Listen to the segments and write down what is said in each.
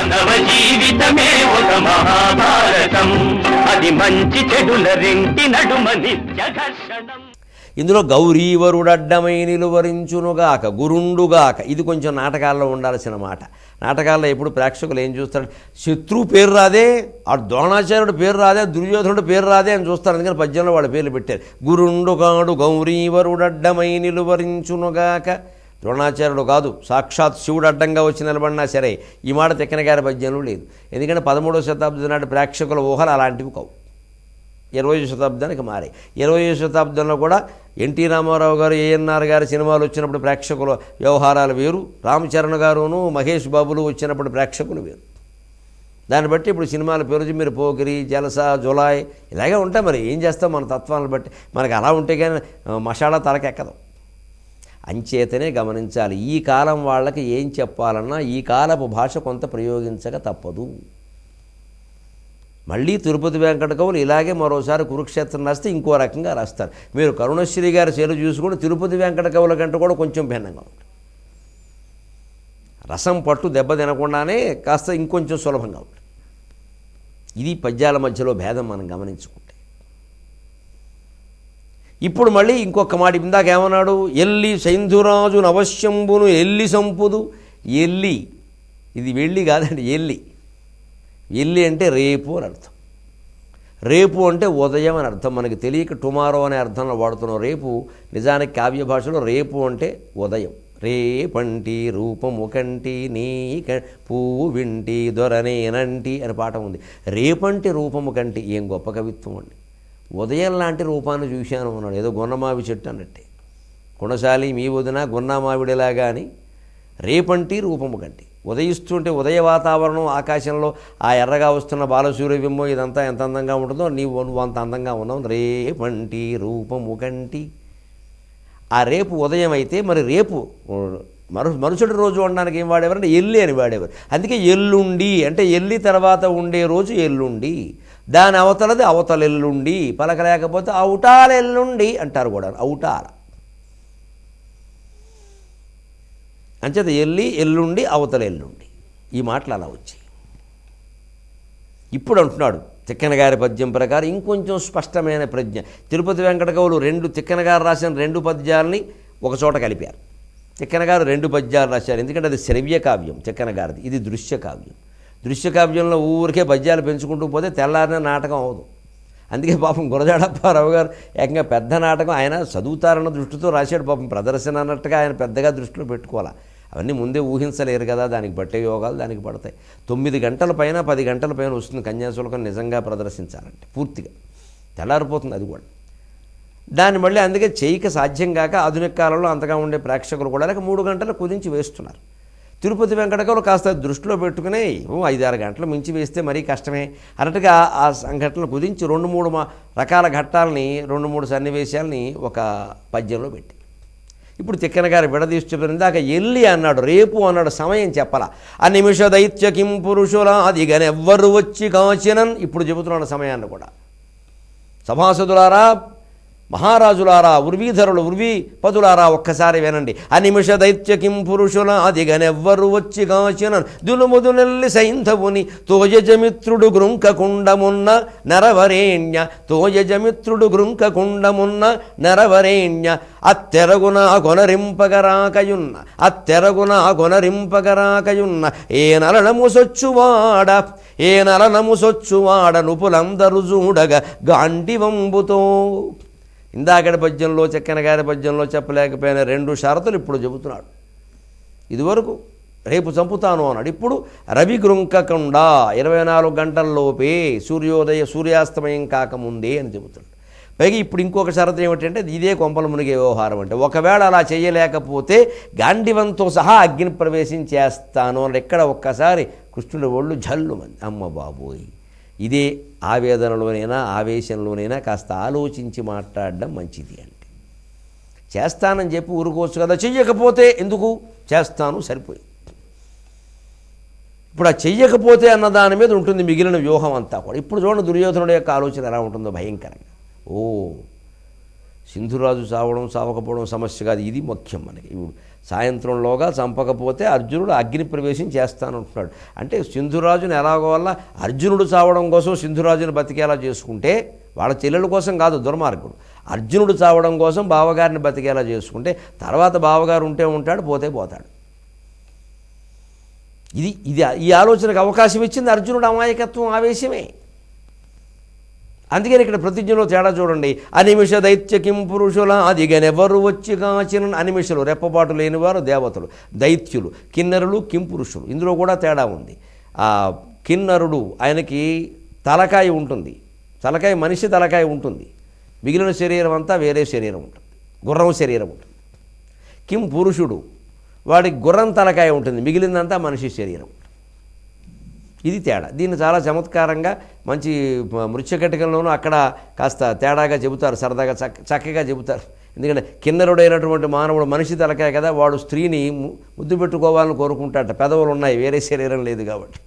మానవ జీవితమే ఒక మహాభారతం. అది మంచి చెడుల రెంటి నడుమ నిత్య ఘర్షణం ఇందులో గౌరీవరుడడ్డమై నిలువరించునుగాక గురుండుగాక. ఇది కొంచెం నాటకాల్లో ఉండాల్సిన మాట. నాటకాల్లో ఎప్పుడు ప్రేక్షకులు ఏం చూస్తారు? శత్రువు పేరు రాదే ఆ ద్రోణాచార్యుడు పేరు రాదే దుర్యోధనుడు పేరు రాదే అని చూస్తారు. అందుకని పద్యంలో వాళ్ళ పేర్లు పెట్టారు. గురుండుగాడు గౌరీవరుడడ్డమై నిలువరించునుగాక. ద్రోణాచార్యుడు కాదు. సాక్షాత్ శివుడు అడ్డంగా వచ్చి నిలబడినా సరే ఈ మాట తిక్కన గారి పద్యంలో లేదు. ఎందుకంటే పదమూడవ శతాబ్దం నాటి ప్రేక్షకుల ఊహలు అలాంటివి కావు. ఇరవై శతాబ్దానికి మారాయి ఇరవై శతాబ్దంలో కూడా ఎన్టీ రామారావు గారు ఏఎన్ఆర్ గారు సినిమాలు వచ్చినప్పుడు ప్రేక్షకుల వ్యవహారాలు వేరు. రామచరణ్ గారును మహేష్ బాబులు వచ్చినప్పుడు ప్రేక్షకులు వేరు. దాన్ని బట్టి ఇప్పుడు సినిమాల పేరు మీరు పోకిరి జలస జులాయ్ ఇలాగే ఉంటాయి మరి. ఏం చేస్తాం మన తత్వాలను బట్టి. మనకి అలా ఉంటే కానీ మసాలా తలకెక్కదు. అంచేతనే గమనించాలి. ఈ కాలం వాళ్ళకి ఏం చెప్పాలన్నా ఈ కాలపు భాష కొంత ప్రయోగించక తప్పదు. మళ్ళీ తిరుపతి వెంకట కవులు ఇలాగే మరోసారి కురుక్షేత్రం రాస్తే ఇంకో రకంగా రాస్తారు. మీరు కరుణశ్రీ గారి చేరు చూసుకుంటే తిరుపతి వెంకట కవుల కంటే కూడా కొంచెం భిన్నంగా ఉంటుంది రసం పట్టు దెబ్బ తినకుండానే కాస్త ఇంకొంచెం సులభంగా ఉంటుంది ఇది పద్యాల మధ్యలో భేదం మనం గమనించుకుంటే ఇప్పుడు మళ్ళీ ఇంకొక మాట ఇందాక ఏమన్నాడు? ఎల్లి సైంధురాజు నవశ్యంబును ఎల్లి సంపుదు. ఎల్లి. ఇది వెళ్ళి కాదండి ఎల్లి. ఎల్లి అంటే రేపు అని అర్థం. రేపు అంటే ఉదయం అని అర్థం. మనకి తెలియక టుమారో అనే అర్థంలో వాడుతున్నాం. రేపు నిజానికి కావ్య భాషలో రేపు అంటే ఉదయం. రేపంటి రూపము కంటి నీ క- పువ్వు వింటి దొరనేనంటి అని పాఠం ఉంది. రేపంటి రూపము కంటి ఏం గొప్ప కవిత్వం అండి. ఉదయం లాంటి రూపాన్ని చూశాను అన్నాడు. ఏదో గున్నమావి చెట్టు అన్నట్టే. గుణశాలి మీ వదిన గున్నమావిడిలాగా అని రేపంటి రూపము కంటి. ఉదయిస్తుంటే ఉదయ వాతావరణం ఆకాశంలో ఆ ఎర్రగా వస్తున్న బాలసూర్యబింబం ఇదంతా ఎంత అందంగా ఉంటుందో నీవు నువ్వు అంత అందంగా ఉన్నావు. రేపంటి రూపము కంటి. ఆ రేపు ఉదయం అయితే మరి రేపు మరు మరుసటి రోజు ఉండడానికి ఏం వాడేవారంటే ఎల్లి అని వాడేవారు. అందుకే ఎల్లుండి అంటే ఎల్లి తర్వాత ఉండే రోజు ఎల్లుండి. దాని అవతలది అవతల ఎల్లుండి పలకలేకపోతే అవుటాలెల్లుండి అంటారు కూడా. అవుటాల. అంచేత ఎల్లి ఎల్లుండి అవతల ఎల్లుండి. ఈ మాటలు అలా వచ్చాయి. ఇప్పుడు అంటున్నాడు తిక్కనగారి పద్యం ప్రకారం ఇంకొంచెం స్పష్టమైన ప్రజ్ఞ. తిరుపతి వెంకట రెండు తిక్కనగారు రాసిన రెండు పద్యాలని ఒక చోట కలిపారు. తిక్కనగారు రెండు పద్యాలు రాశారు. ఎందుకంటే అది శ్రవ్య కావ్యం తిక్కనగారిది ఇది దృశ్య కావ్యం దృశ్య కావ్యంలో ఊరికే పద్యాలు పెంచుకుంటూ పోతే తెల్లారిన నాటకం అవదు అందుకే పాపం గురజాడప్పారావు గారు ఏకంగా పెద్ద నాటకం ఆయన చదువుతారన్న దృష్టితో రాశాడు. పాపం ప్రదర్శన అన్నట్టుగా ఆయన పెద్దగా దృష్టిలో పెట్టుకోవాలా? అవన్నీ ముందే ఊహించలేరు కదా దానికి పట్టే యోగాలు దానికి పడతాయి. తొమ్మిది గంటల పైన పది గంటల పైన వస్తుంది కన్యాశుల్కం నిజంగా ప్రదర్శించాలంటే పూర్తిగా. తెల్లారిపోతుంది అది కూడా. దాన్ని మళ్ళీ అందుకే చేయక సాధ్యం కాక ఆధునిక కాలంలో అంతగా ఉండే ప్రేక్షకులు కూడా లేక మూడు గంటలు కుదించి వేస్తున్నారు. తిరుపతి వెంకటకవులు కాస్త దృష్టిలో పెట్టుకుని ఐదారు గంటలు మించి వేస్తే మరీ కష్టమే. అన్నట్టుగా ఆ సంఘటనలు కుదించి రెండు మూడు రకాల ఘట్టాలని రెండు మూడు సన్నివేశాలని ఒక పద్యంలో పెట్టి. ఇప్పుడు తిక్కన గారు విడదీసి చెప్పిన దాక ఎల్లి అన్నాడు రేపు అన్నాడు సమయం చెప్పాల? ఆ నిమిష దైత్య కిం పురుషుల ఎవ్వరు వచ్చి కాచినన్. ఇప్పుడు చెబుతున్నాడు సమయాన్ని కూడా. సభాసదులారా మహారాజులారా ఉర్వీధరులు ఉర్వీ పదులారా ఒక్కసారి వినండి. అనిమిష దైత్యకిం పురుషుల అదిగనెవ్వరు వచ్చి కాచిన దులుముదునెల్లి సైంధవుని తోయజమిత్రుడు గృంకకుండమున్న నరవరేణ్య తోయజమిత్రుడు గృంకకుండమున్న నరవరేణ్య అత్తెరగున కొనరింపగరాకయున్న అత్తెరగున కొనరింపగరాకయున్న ఏ నలనము సొచ్చువాడ ఏ నలనము సొచ్చువాడ నుపులందరు చూడగ గాండివంబుతో. ఇందాకటి పద్యంలో చెక్కన గారి పద్యంలో చెప్పలేకపోయిన రెండు షరతులు ఇప్పుడు చెబుతున్నాడు. ఇదివరకు రేపు చంపుతాను అన్నాడు. ఇప్పుడు రవి గృంకకుండా ఇరవై నాలుగు గంటల్లోపే సూర్యోదయ సూర్యాస్తమయం కాకముందే అని చెబుతున్నాడు. పైగా ఇప్పుడు ఇంకొక షరతు ఏమిటంటే ఇదే కొంపల మునిగే వ్యవహారం అంటే ఒకవేళ అలా చేయలేకపోతే గాండివంతో సహా అగ్ని ప్రవేశం చేస్తాను అని ఎక్కడ ఒక్కసారి కృష్ణుడి ఒళ్ళు జల్లు మంది. అమ్మ బాబోయ్. ఇదే ఆవేదనలోనైనా ఆవేశంలోనైనా కాస్త ఆలోచించి మాట్లాడడం మంచిది అంటే. చేస్తానని చెప్పి ఊరుకోవచ్చు కదా చెయ్యకపోతే ఎందుకు? చేస్తాను సరిపోయి ఇప్పుడు ఆ చెయ్యకపోతే అన్న దాని మీద ఉంటుంది మిగిలిన వ్యూహం అంతా కూడా. ఇప్పుడు చూడండి దుర్యోధనుడు యొక్క ఆలోచన ఎలా ఉంటుందో భయంకరంగా. ఓ సింధురాజు చావడం చావకపోవడం సమస్య కాదు ఇది ముఖ్యం మనకి. ఇప్పుడు సాయంత్రంలోగా చంపకపోతే అర్జునుడు అగ్ని ప్రవేశం చేస్తానంటున్నాడు. అంటే సింధురాజుని ఎలాగోవల్ల అర్జునుడు చావడం కోసం సింధురాజుని బతికేలా చేసుకుంటే వాళ్ళ చెల్లెల కోసం కాదు దుర్మార్గుడు. అర్జునుడు చావడం కోసం బావగారిని బతికేలా చేసుకుంటే తర్వాత బావగారు ఉంటే ఉంటాడు పోతే పోతాడు. ఇది ఇది ఈ ఆలోచనకు అవకాశం ఇచ్చింది అర్జునుడు అమాయకత్వం ఆవేశమే. అందుకని ఇక్కడ ప్రతిజ్ఞలో తేడా చూడండి. అనిమిష దైత్య కిం పురుషుల అదిగనెవరు వచ్చి కాచిన అనిమిషలు రెప్పపాటు లేనివారు దేవతలు దైత్యులు కిన్నరులు కిం పురుషులు. ఇందులో కూడా తేడా ఉంది. ఆ కిన్నరుడు ఆయనకి తలకాయ ఉంటుంది. తలకాయ మనిషి తలకాయ ఉంటుంది. మిగిలిన శరీరం అంతా వేరే శరీరం ఉంటుంది. గుర్రం శరీరం ఉంటుంది. కిం పురుషుడు వాడికి గుర్రం తలకాయ ఉంటుంది. మిగిలిందంతా మనిషి శరీరం. ఇది తేడా. దీన్ని చాలా చమత్కారంగా మంచి మృత్యకటికంలోనూ అక్కడ కాస్త తేడాగా చెబుతారు సరదాగా చక్క చక్కగా చెబుతారు. ఎందుకంటే కిన్నరుడైనటువంటి మానవుడు మనిషి తలకాయ కదా వాడు స్త్రీని ము- ముద్దు పెట్టుకోవాలని కోరుకుంటాట పెదవులు ఉన్నాయి వేరే శరీరం లేదు కాబట్టి.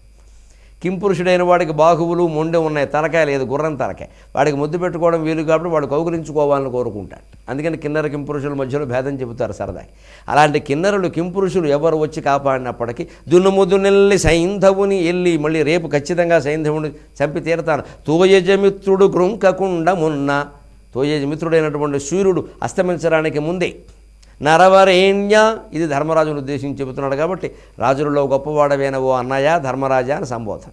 కింపురుషుడైన వాడికి బాహువులు మొండె ఉన్నాయి. తలకాయ లేదు గుర్రం తలకాయ. వాడికి ముద్దు పెట్టుకోవడం వీలు కాబట్టి వాడు కౌగులించుకోవాలని కోరుకుంటాడు. అందుకని కిన్నర కింపురుషుల మధ్యలో భేదం చెబుతారు సరదాకి అలాంటి కిన్నరులు కింపురుషులు ఎవరు వచ్చి కాపాడినప్పటికీ దున్నుముదునెల్లి సైంధవుని వెళ్ళి మళ్ళీ రేపు ఖచ్చితంగా సైంధవుని చంపి తీరతాను. తోయజమిత్రుడు కృంకకుండ మున్న తోయజమిత్రుడైనటువంటి సూర్యుడు అస్తమించడానికి ముందే నరవరేణ్య. ఇది ధర్మరాజును ఉద్దేశించి చెబుతున్నాడు కాబట్టి రాజులలో గొప్పవాడవేన ఓ అన్నయ్య ధర్మరాజా అని సంబోధన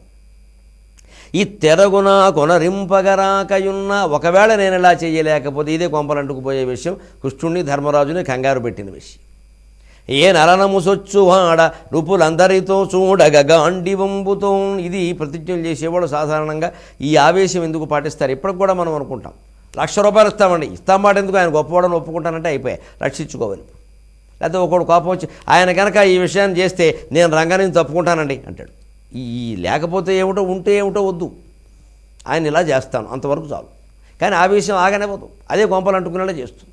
ఈ తెరగున కొనరింపగరాకయున్న ఒకవేళ నేను ఇలా చేయలేకపోతే ఇదే కొంపలంటుకుపోయే విషయం. కృష్ణుణ్ణి ధర్మరాజుని కంగారు పెట్టిన విషయం. ఏ నరనముసొచ్చు సొచ్చువాడ నృపులందరితో చూడగ గాండివంబుతో ఇది ప్రతిజ్ఞలు చేసేవాడు సాధారణంగా ఈ ఆవేశం ఎందుకు పాటిస్తారు? ఇప్పటికి కూడా మనం అనుకుంటాం. లక్ష రూపాయలు ఇస్తామండి. ఇస్తాం మాట ఎందుకు ఆయన గొప్పవాడని ఒప్పుకుంటానంటే అయిపోయాయి. రక్షించుకోవాలి. లేకపోతే ఒకడు కోపం వచ్చి ఆయన కనుక ఈ విషయాన్ని చేస్తే నేను రంగాన్ని తప్పుకుంటానండి అంటాడు. ఈ లేకపోతే ఏమిటో ఉంటే ఏమిటో వద్దు. ఆయన ఇలా చేస్తాను. అంతవరకు చాలు. కానీ ఆ విషయం ఆగనే పోదు. అదే గొంపలు అంటుకునేలా చేస్తుంది.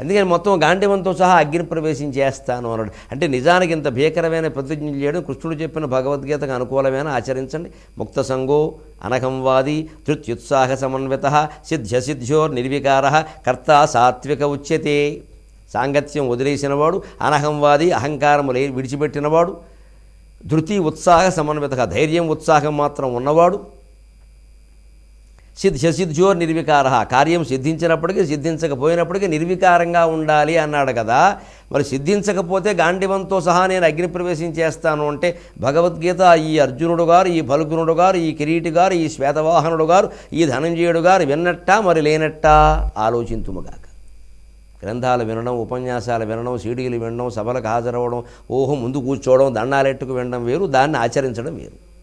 అందుకని మొత్తం గాంధీవంతో సహా అగ్ని ప్రవేశం చేస్తాను అన్నాడు. అంటే నిజానికి ఇంత భీకరమైన ప్రతిజ్ఞ చేయడం కృష్ణుడు చెప్పిన భగవద్గీతకు అనుకూలమైన? ఆచరించండి. ముక్త సంగో అనఘంవాది ధృత్యుత్సాహ సమన్విత సిద్ధ్యసిద్ధ్యోర్ నిర్వికార కర్త సాత్విక ఉచ్యతే. సాంగత్యం వదిలేసినవాడు అనహంవాది అహంకారము లే విడిచిపెట్టినవాడు ధృతి ఉత్సాహ సమన్విత ధైర్యం ఉత్సాహం మాత్రం ఉన్నవాడు సిద్ధ సిద్ధ్యో నిర్వికార. కార్యం సిద్ధించినప్పటికీ సిద్ధించకపోయినప్పటికీ నిర్వికారంగా ఉండాలి అన్నాడు కదా. మరి సిద్ధించకపోతే గాండివంతో సహా నేను అగ్నిప్రవేశం చేస్తాను అంటే భగవద్గీత ఈ అర్జునుడు గారు ఈ ఫల్గునుడు గారు ఈ కిరీటి గారు ఈ శ్వేతవాహనుడు గారు ఈ ధనంజయుడు గారు విన్నట్టా మరి లేనట్టా? ఆలోచింతుముగాక. గ్రంథాలు వినడం ఉపన్యాసాలు వినడం సీడీలు వినడం సభలకు హాజరవ్వడం ఓహో ముందు కూర్చోవడం దండాలెట్టుకు వినడం వేరు దాన్ని ఆచరించడం వేరు.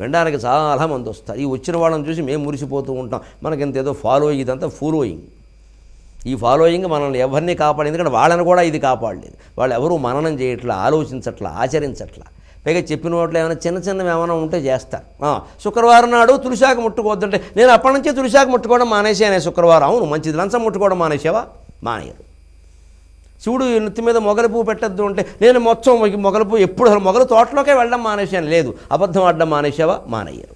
వినడానికి చాలా మంది వస్తారు. ఈ వచ్చిన వాళ్ళని చూసి మేము మురిసిపోతూ ఉంటాం. మనకి ఇంత ఏదో ఫాలోయింగ్ ఇదంతా ఫాలోయింగ్ ఈ ఫాలోయింగ్ మనల్ని ఎవరిని కాపాడింది ఎందుకంటే వాళ్ళని కూడా ఇది కాపాడలేదు. వాళ్ళు ఎవరు మననం చేయట్లా ఆలోచించట్లా ఆచరించట్లా. పైగా చెప్పిన వాటిలో ఏమైనా చిన్న చిన్నవి ఏమైనా ఉంటే చేస్తారు. శుక్రవారం నాడు తులసాకు ముట్టుకోవద్దంటే నేను అప్పటి నుంచే తులసాకు ముట్టుకోవడం మానేసానే శుక్రవారం. అవును మంచిది. లంచం ముట్టుకోవడం మానేసావా మానేయరు. చూడు నెత్తి మీద మొగలి పువ్వు పెట్టద్దు అంటే నేను మొత్తం ఈ మొగలి పువ్వు ఎప్పుడు అసలు మొగలు తోటలోకే వెళ్ళడం మానేశాను. లేదు అబద్ధం ఆడడం మానేసావా మానయ్యారు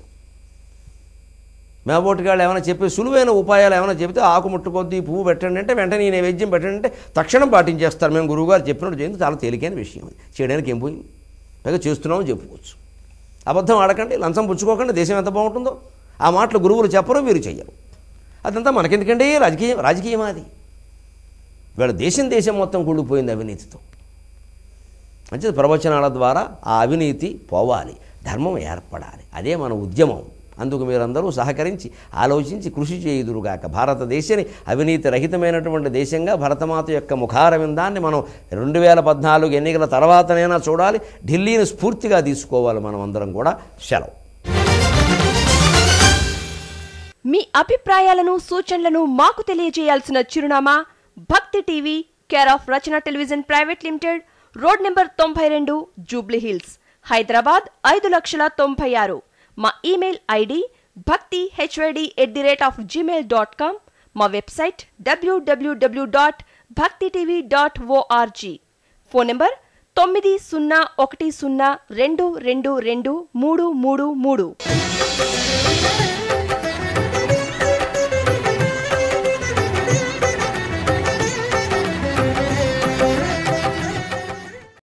మేబోటిగాళ్ళు ఏమైనా చెప్పి సులువైన ఉపాయాలు ఏమైనా చెబితే ఆకు ముట్టుకొద్ది పువ్వు పెట్టండి అంటే వెంటనే ఈ నైవేద్యం పెట్టండి అంటే తక్షణం పాటించేస్తారు. మేము గురువుగారు చెప్పినట్టు చేయండి చాలా తేలికైన విషయం అది. చేయడానికి ఏం పోయింది? పైగా చేస్తున్నామని చెప్పుకోవచ్చు. అబద్ధం ఆడకండి లంచం పుచ్చుకోకండి దేశం ఎంత బాగుంటుందో. ఆ మాటలు గురువులు చెప్పరు వీరు చెయ్యరు. అదంతా మనకెందుకండి? రాజకీయం రాజకీయం అది? వీళ్ళ దేశం దేశం మొత్తం కూడిపోయింది అవినీతితో. మంచిది ప్రవచనాల ద్వారా ఆ అవినీతి పోవాలి ధర్మం ఏర్పడాలి. అదే మన ఉద్యమం. అందుకు మీరందరూ సహకరించి ఆలోచించి కృషి చేయుదురుగాక. భారతదేశాన్ని అవినీతి రహితమైనటువంటి దేశంగా భరతమాత యొక్క ముఖారవిందాన్ని మనం రెండు వేల పద్నాలుగు ఎన్నికల తర్వాతనైనా చూడాలి. ఢిల్లీని స్ఫూర్తిగా తీసుకోవాలి మనం అందరం కూడా. సెలవు. మీ అభిప్రాయాలను సూచనలను మాకు తెలియజేయాల్సిన చిరునామా Bhakti TV care of Rachana television private limited road number తొంభై రెండు జూబ్లీ హిల్స్ హైదరాబాద్ ఐదు లక్షల తొంభై ఆరు మా email ID Bhakti HYD at the rate of Gmail dot com మా website WWW dot Bhakti TV dot ORG phone number తొమ్మిది సున్నా ఒకటి సున్నా రెండు రెండు రెండు మూడు మూడు మూడు